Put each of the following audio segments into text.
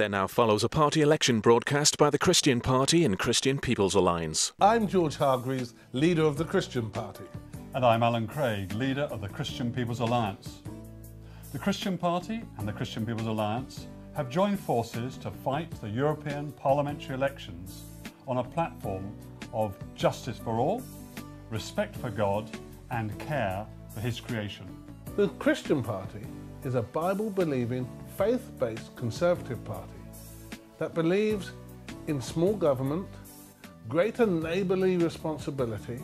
There now follows a party election broadcast by the Christian Party and Christian People's Alliance. I'm George Hargreaves, leader of the Christian Party. And I'm Alan Craig, leader of the Christian People's Alliance. The Christian Party and the Christian People's Alliance have joined forces to fight the European parliamentary elections on a platform of justice for all, respect for God, and care for His creation. The Christian Party is a Bible believing, faith based Conservative Party that believes in small government, greater neighbourly responsibility,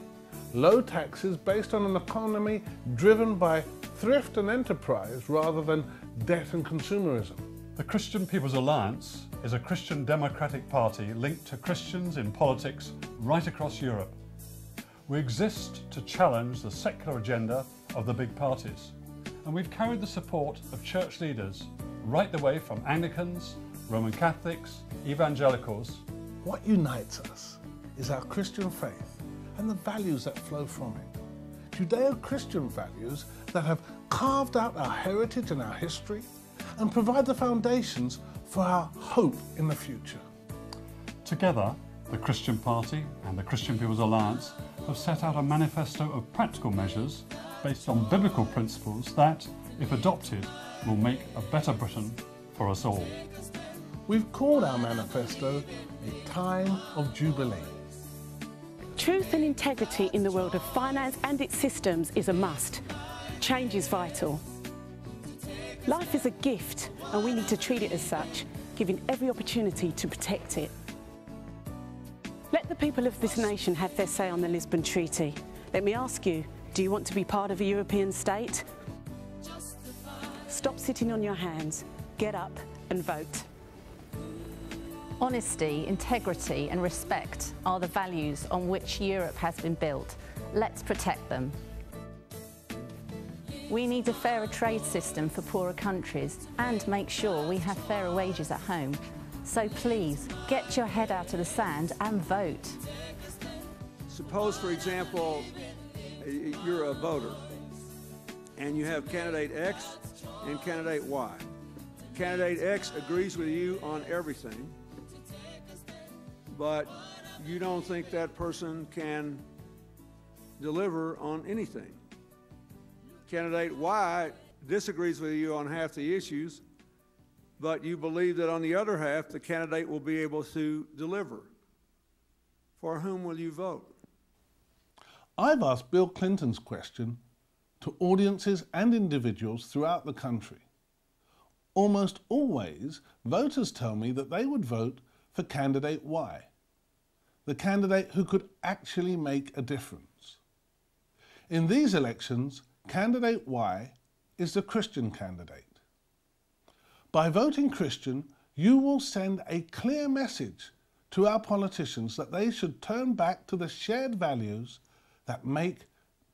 low taxes based on an economy driven by thrift and enterprise rather than debt and consumerism. The Christian People's Alliance is a Christian democratic party linked to Christians in politics right across Europe. We exist to challenge the secular agenda of the big parties, and we've carried the support of church leaders right the way from Anglicans, Roman Catholics, evangelicals. What unites us is our Christian faith and the values that flow from it. Judeo Christian values that have carved out our heritage and our history and provide the foundations for our hope in the future. Together, the Christian Party and the Christian People's Alliance have set out a manifesto of practical measures based on biblical principles that, if adopted, will make a better Britain for us all. We've called our manifesto a time of jubilee. Truth and integrity in the world of finance and its systems is a must. Change is vital. Life is a gift and we need to treat it as such, giving every opportunity to protect it. Let the people of this nation have their say on the Lisbon Treaty. Let me ask you, do you want to be part of a European state? Stop sitting on your hands, get up and vote. Honesty, integrity and respect are the values on which Europe has been built. Let's protect them. We need a fairer trade system for poorer countries and make sure we have fairer wages at home. So please, get your head out of the sand and vote. Suppose, for example, you're a voter and you have candidate X and candidate Y. Candidate X agrees with you on everything but you don't think that person can deliver on anything. Candidate Y disagrees with you on half the issues, but you believe that on the other half, the candidate will be able to deliver. For whom will you vote? I've asked Bill Clinton's question to audiences and individuals throughout the country. Almost always, voters tell me that they would vote for candidate Y, the candidate who could actually make a difference. In these elections, candidate Y is the Christian candidate. By voting Christian, you will send a clear message to our politicians that they should turn back to the shared values that make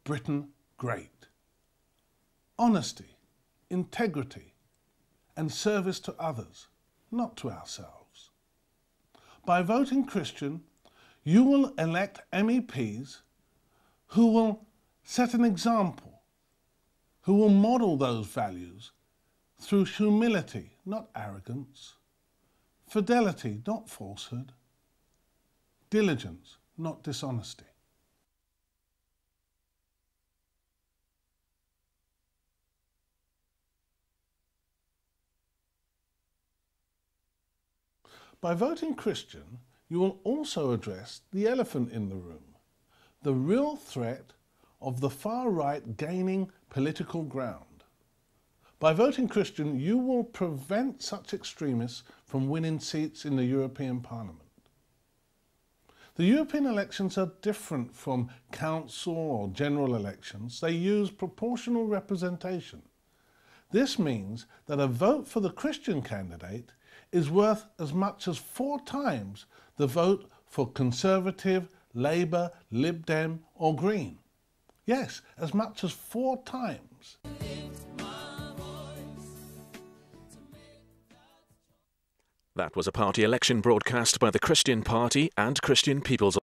Britain great. Honesty, integrity, and service to others, not to ourselves. By voting Christian, you will elect MEPs who will set an example, who will model those values through humility, not arrogance, fidelity, not falsehood, diligence, not dishonesty. By voting Christian, you will also address the elephant in the room, the real threat of the far right gaining political ground. By voting Christian, you will prevent such extremists from winning seats in the European Parliament. The European elections are different from council or general elections. They use proportional representation. This means that a vote for the Christian candidate is worth as much as four times the vote for Conservative, Labour, Lib Dem or Green. Yes, as much as four times. That was a party election broadcast by the Christian Party and Christian People's